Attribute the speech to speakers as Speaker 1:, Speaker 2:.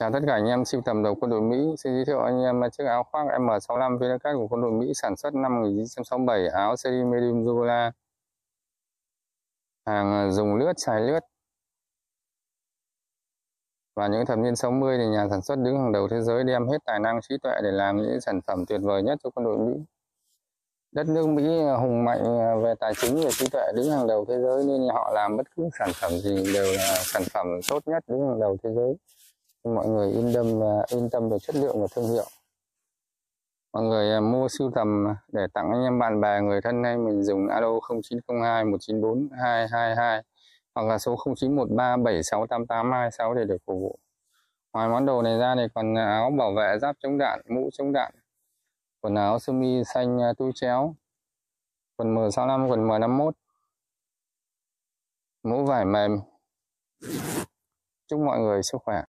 Speaker 1: Chào tất cả anh em siêu tầm đầu quân đội Mỹ. Xin giới thiệu anh em chiếc áo khoác M65 Vinacast của quân đội Mỹ sản xuất năm 1967, áo series medium Zola. Hàng à, dùng lướt, xài lướt. Và những thập niên 60 thì nhà sản xuất đứng hàng đầu thế giới đem hết tài năng trí tuệ để làm những sản phẩm tuyệt vời nhất cho quân đội Mỹ. Đất nước Mỹ hùng mạnh à, về tài chính và trí tuệ đứng hàng đầu thế giới nên họ làm bất cứ sản phẩm gì đều là sản phẩm tốt nhất đứng hàng đầu thế giới mọi người yên tâm và yên tâm về chất lượng và thương hiệu. Mọi người à, mua sưu tầm để tặng anh em bạn bè, người thân hay mình dùng alo 0902 194 222 hoặc là số 0913 768826 để được phục vụ. Ngoài món đồ này ra thì còn áo bảo vệ giáp chống đạn, mũ chống đạn, quần áo sơ mi xanh à, túi chéo, quần M65 quần M51 mũ vải mềm. Chúc mọi người sức khỏe.